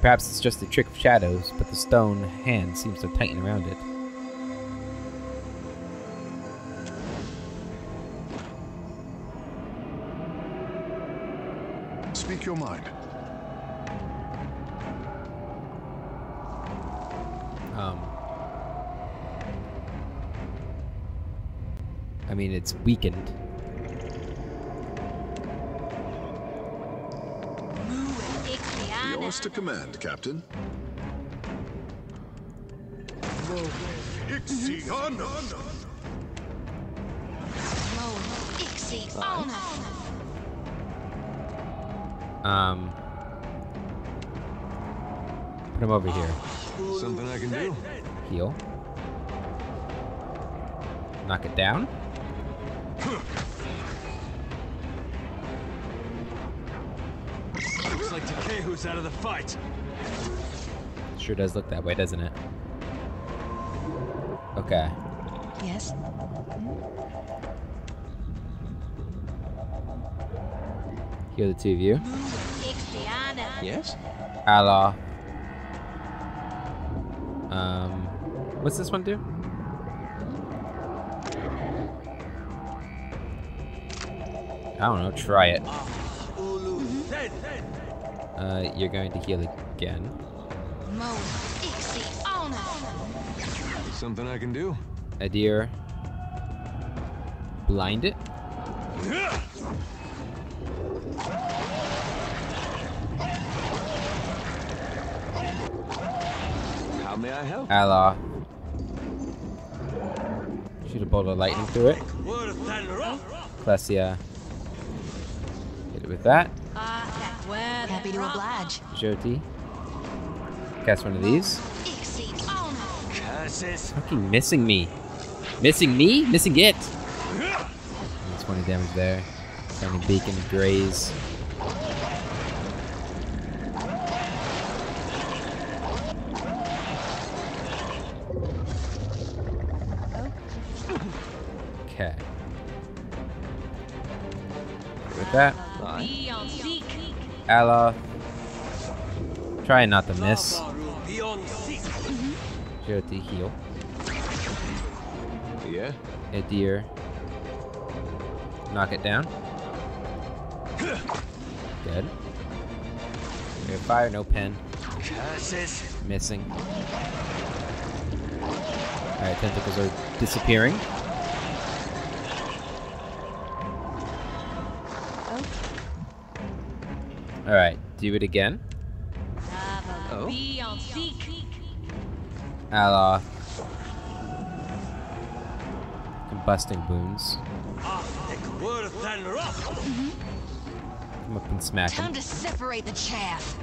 Perhaps it's just a trick of shadows, but the stone hand seems to tighten around it. Speak your mind. Mean, it's weakened. Ixiana. Yours to command, Captain. Ixion! Mo, Ixie, Ona. Um, put him over here. Something I can do? Heal. Knock it down. Looks like Tekehu's out of the fight. Sure does look that way, doesn't it? Okay. Yes? Heal the two of you. Yes? Allah. Um, what's this one do? I don't know. Try it. Uh, you're going to heal again. Mo, Ixie, Something I can do? Eder. Blind it. How may I help? Allah. Shoot a bolt of lightning through it. Klesia. Hit with that. That. Happy to oblige. Jyoti. Cast one of these. Curses. Fucking missing me. Missing me? Missing it. 20 damage there. Tiny beacon graze. Allah. Try not to miss. Jyoti heal. Yeah? Eder. Knock it down. Good. We have fire, no pen. Curses. Missing. Alright, tentacles are disappearing. Alright, do it again. Oh? Be on seek. Allah. Combusting wounds. Like worse than rock. Come up and smack Time to separate the chaff.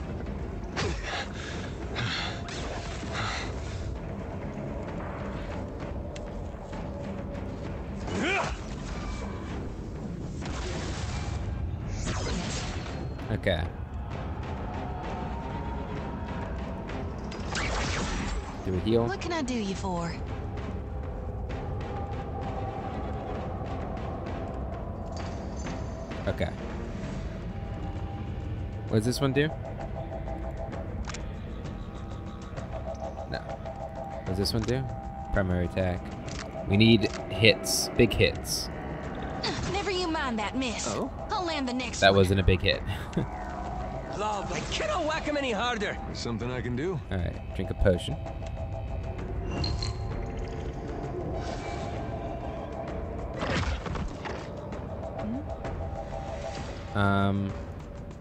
Okay. Do a heal. What can I do you for? Okay. What does this one do? No. What does this one do? Primary attack. We need hits. Big hits. Never you mind that miss. Oh? I'll land the next That one. wasn't a big hit. Love, I cannot whack him any harder. Something I can do? Alright, drink a potion. Um,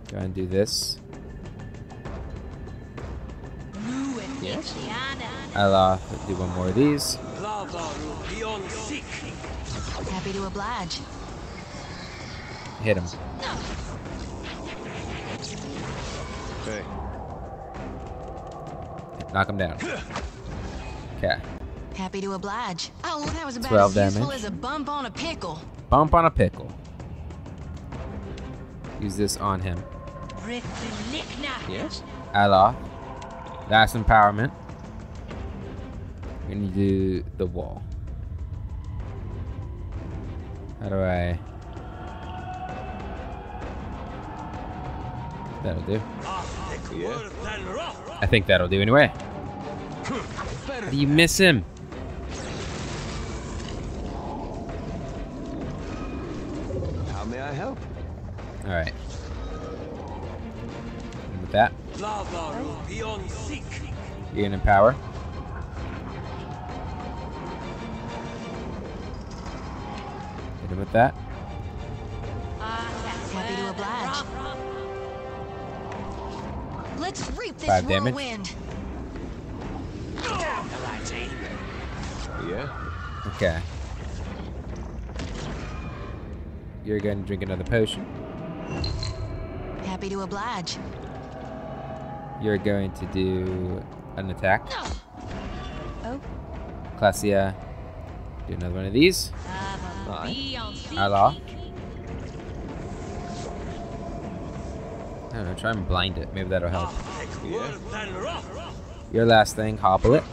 go ahead and do this. Yes? Ixiana. I'll uh, do one more of these. Lavaru beyond seek. Happy to oblige. Hit him. Hey, Knock him down. Okay. Happy to oblige. Oh, that was about 12 as useful as a bump on a pickle. Bump on a pickle. Use this on him. Yes? Allah. That's empowerment. We're gonna do the wall. How do I? That'll do. Yeah. I think that'll do anyway. How do you miss him? How may I help? All right. And with that, Lavaru beyond seek. you're gonna empower. Hit him with that. Five damage. whirlwind. Damn the lads, eh? Yeah. Okay. You're going to drink another potion. Happy to oblige. You're going to do an attack. Oh, Classia, do another one of these. Beyond. Allah. I don't know, try and blind it. Maybe that'll help. Yeah. Your last thing, hobble it.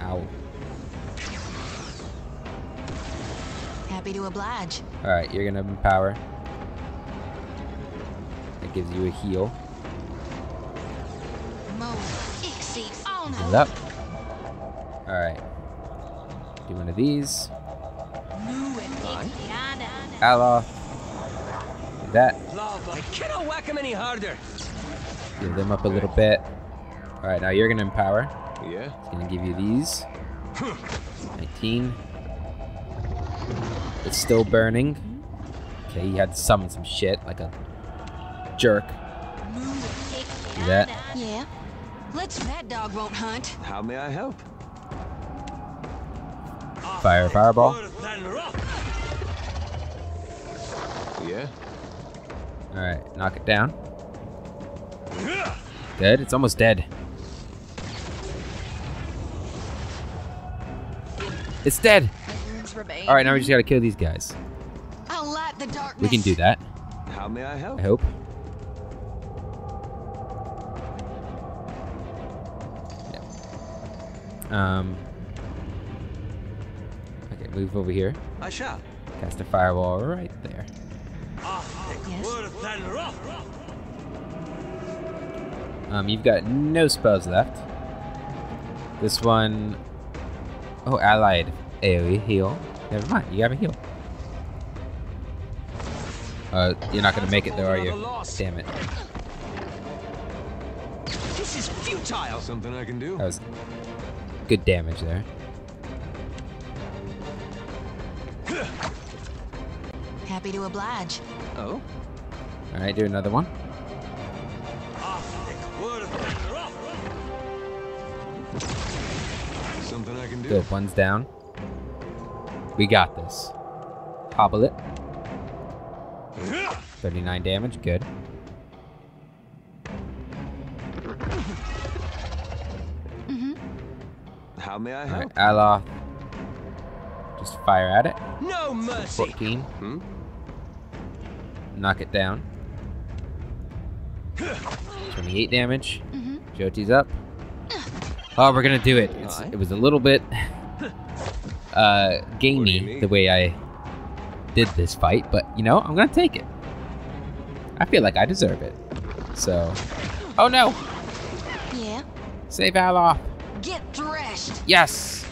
Ow. happy to oblige. Alright, you're gonna empower. That gives you a heal. Mo, Heal up. Alright. Do one of these. Ixiana. Allah. Do that. Lava. I cannot whack him any harder. Give them up a little bit. Alright, now you're gonna empower. Yeah. It's gonna give you these. 19. It's still burning. Okay, he had to summon some shit like a jerk. Do that. Yeah. Let's that dog won't hunt. How may I help? Fire fireball. Yeah. Alright, knock it down. Dead? it's almost dead. It's dead! Alright, now we just gotta kill these guys. I'll light the darkness. We can do that, How may I help? I hope. Yeah. Um. Okay, move over here. I shall. Cast a firewall right there. Yes. Um, you've got no spells left. This one, oh, allied AoE heal. Never mind, you have a heal. Uh, you're not gonna make it though, are you? Damn it. This is futile. Something I can do? That was good damage there. Happy to oblige. Oh. All right, do another one. Something I can do? Good, one's down. We got this. Hobble it. 39 damage, good. How may I help? right, Allah. Just fire at it. No mercy. 14. Hmm? Knock it down. 28 damage. Joti's up. Oh, we're gonna do it. It's, it was a little bit uh, gamey the way I did this fight, but you know, I'm gonna take it. I feel like I deserve it. So, oh no! Yeah. Save Allah! Get threshed. Yes!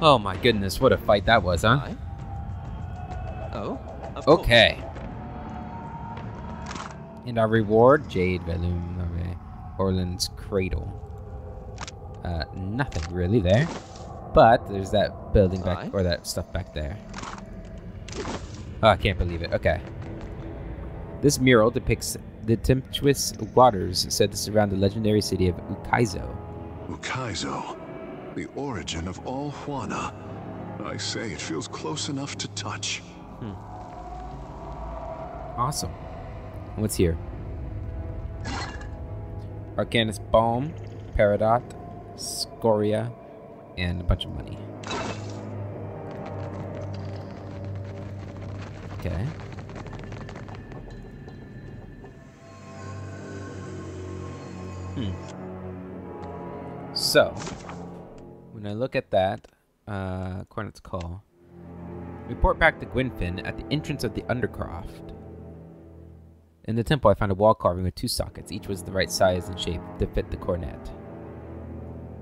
Oh my goodness, what a fight that was, huh? I? Oh. Of course. Okay. And our reward, Jade Velum Orland's Cradle. Uh, nothing really there. But there's that building back, Aye. or that stuff back there. Oh, I can't believe it. Okay. This mural depicts the tempestuous waters said to surround the legendary city of Ukaizo. Ukaizo. The origin of all Huana. I say it feels close enough to touch. Hmm. Awesome. What's here? Arcanus Balm, Peridot, Scoria, and a bunch of money. Okay. Hmm. So, when I look at that, uh, Cornet's Call. Report back to Gwynfin at the entrance of the Undercroft. In the temple, I found a wall carving with two sockets. Each was the right size and shape to fit the cornet.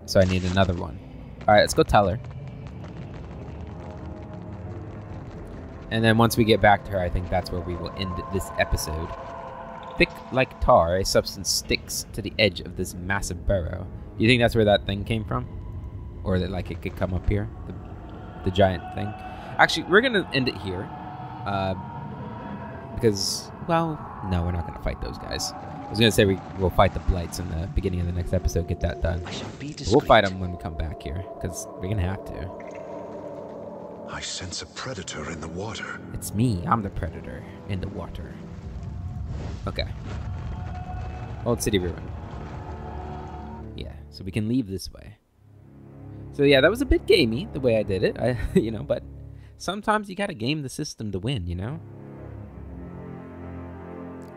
So I need another one. Alright, let's go tell her. And then once we get back to her, I think that's where we will end this episode. Thick like tar, a substance sticks to the edge of this massive burrow. You think that's where that thing came from? Or that like it could come up here? The, the giant thing? Actually, we're gonna end it here. Uh, because, well, no, we're not gonna fight those guys. I was gonna say we, we'll fight the blights in the beginning of the next episode, get that done. I shall be discreet. We'll fight them when we come back here, because we're gonna have to. I sense a predator in the water. It's me. I'm the predator in the water. Okay. Old city ruin. Yeah, so we can leave this way. So yeah, that was a bit gamey the way I did it. I, you know, but sometimes you gotta game the system to win. You know.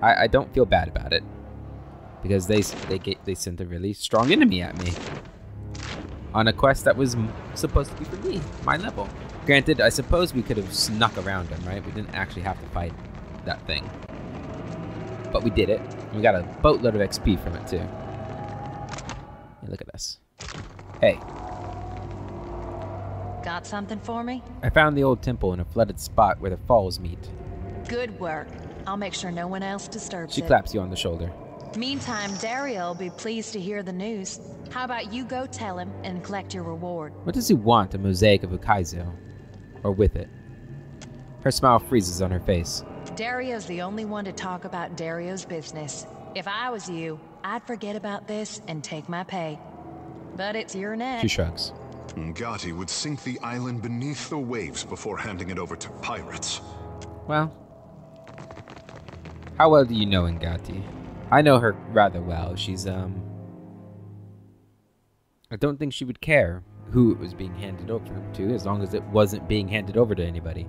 I, I don't feel bad about it because they they get they sent a really strong enemy at me on a quest that was supposed to be for me, my level. Granted, I suppose we could have snuck around him, right? We didn't actually have to fight that thing. But we did it. We got a boatload of XP from it, too. Hey, look at this. Hey, Got something for me? I found the old temple in a flooded spot where the falls meet. Good work. I'll make sure no one else disturbs She it. claps you on the shoulder. Meantime, Dario will be pleased to hear the news. How about you go tell him and collect your reward? What does he want a mosaic of Ukaizo? Or with it? Her smile freezes on her face. Dario's the only one to talk about Dario's business. If I was you, I'd forget about this and take my pay. But it's your neck. She shrugs. Ngati would sink the island beneath the waves before handing it over to pirates. Well, how well do you know Ngati? I know her rather well. She's, um. I don't think she would care who it was being handed over to as long as it wasn't being handed over to anybody.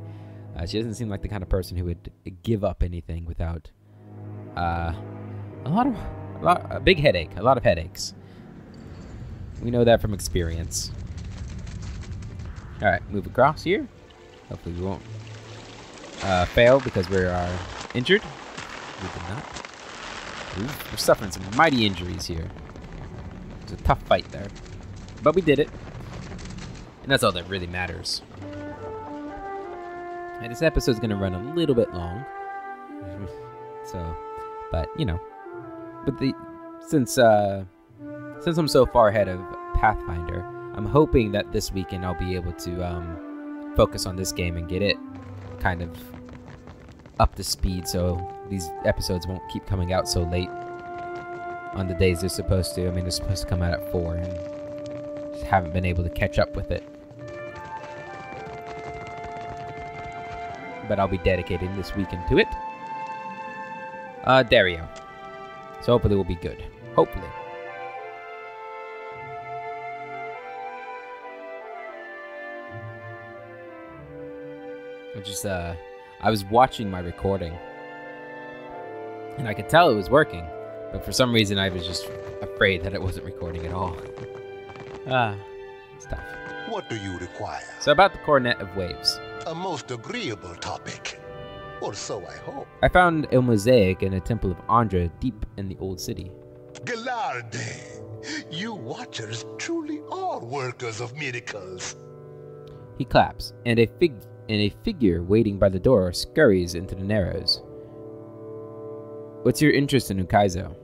Uh, she doesn't seem like the kind of person who would give up anything without uh, a lot of a, lot, a big headache, a lot of headaches. We know that from experience. All right, move across here. Hopefully we won't uh, fail because we are injured. We did not. We're suffering some mighty injuries here. It's a tough fight there, but we did it, and that's all that really matters. And this episode's gonna run a little bit long, so, but you know, but the since uh since I'm so far ahead of Pathfinder, I'm hoping that this weekend I'll be able to um, focus on this game and get it kind of up to speed, so these episodes won't keep coming out so late on the days they're supposed to. I mean, they're supposed to come out at four, and just haven't been able to catch up with it. But I'll be dedicating this weekend to it. Uh, Dario. So hopefully we'll be good. Hopefully. I just, uh, I was watching my recording. And I could tell it was working. But for some reason, I was just afraid that it wasn't recording at all. ah, it's tough. What do you require? So about the Coronet of Waves. A most agreeable topic. Or so I hope. I found a mosaic in a temple of Ondra deep in the old city. Galarde, you watchers truly are workers of miracles. He claps, and a fig and a figure waiting by the door scurries into the narrows. What's your interest in Ukaizo?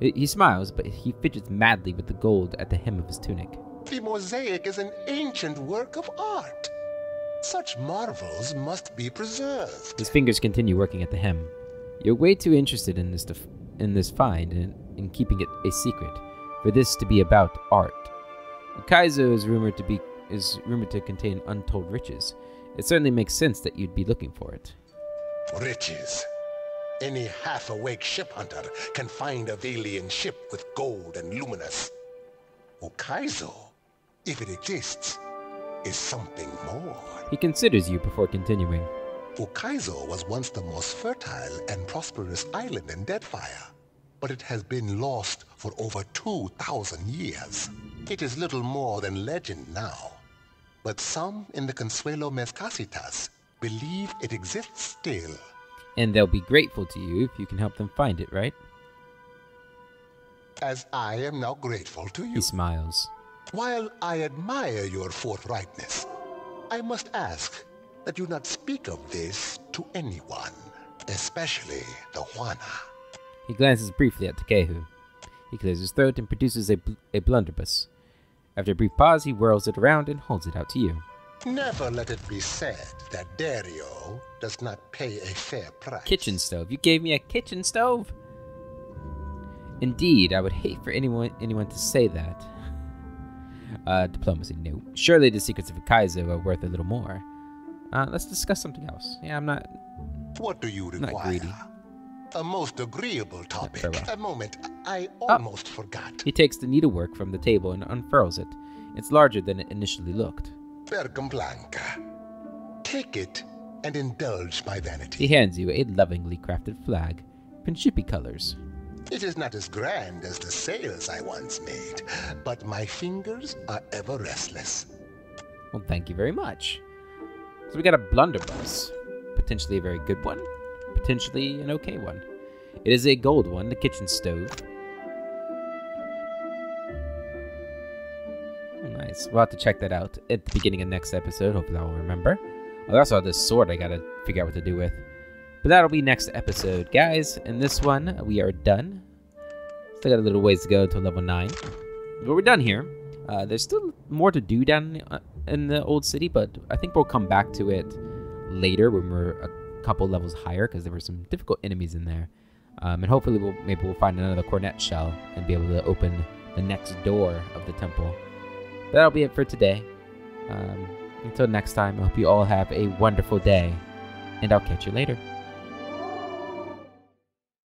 He smiles, but he fidgets madly with the gold at the hem of his tunic. The mosaic is an ancient work of art. Such marvels must be preserved. His fingers continue working at the hem. You're way too interested in this def- in this find and in keeping it a secret, for this to be about art. Kaizo is rumored to be is rumored to contain untold riches. It certainly makes sense that you'd be looking for it. Riches. Any half-awake ship hunter can find a Vailian ship with gold and luminous. Ukaizo, if it exists, is something more. He considers you before continuing. Ukaizo was once the most fertile and prosperous island in Deadfire, but it has been lost for over 2,000 years. It is little more than legend now, but some in the Consuelo Mezcasitas believe it exists still. And they'll be grateful to you if you can help them find it, right? As I am now grateful to you. He smiles. While I admire your forthrightness, I must ask that you not speak of this to anyone, especially the Huana. He glances briefly at Tekehu. He clears his throat and produces a, bl- a blunderbuss. After a brief pause, he whirls it around and holds it out to you. Never let it be said that Dario does not pay a fair price. Kitchen stove. You gave me a kitchen stove? Indeed, I would hate for anyone anyone to say that. Uh, diplomacy, no. Surely the secrets of Kaizo are worth a little more. Uh, let's discuss something else. Yeah, I'm not. What do you require? Not greedy. A most agreeable topic. A moment, I ah. almost forgot. He takes the needlework from the table and unfurls it. It's larger than it initially looked. Bergam Blanca. Take it and indulge my vanity. He hands you a lovingly crafted flag, Principi colors. It is not as grand as the sails I once made, but my fingers are ever restless. Well, thank you very much. So we got a blunderbuss, potentially a very good one, potentially an okay one. It is a gold one, the kitchen stove. Oh, nice. We'll have to check that out at the beginning of next episode. Hopefully, I'll remember. I also have this sword I gotta figure out what to do with. But that'll be next episode, guys. In this one, we are done. Still got a little ways to go until level 9. But we're done here. Uh, there's still more to do down uh, in the old city, but I think we'll come back to it later when we're a couple levels higher because there were some difficult enemies in there. Um, and hopefully, we'll maybe we'll find another cornet shell and be able to open the next door of the temple. But that'll be it for today. Um, until next time, I hope you all have a wonderful day, and I'll catch you later.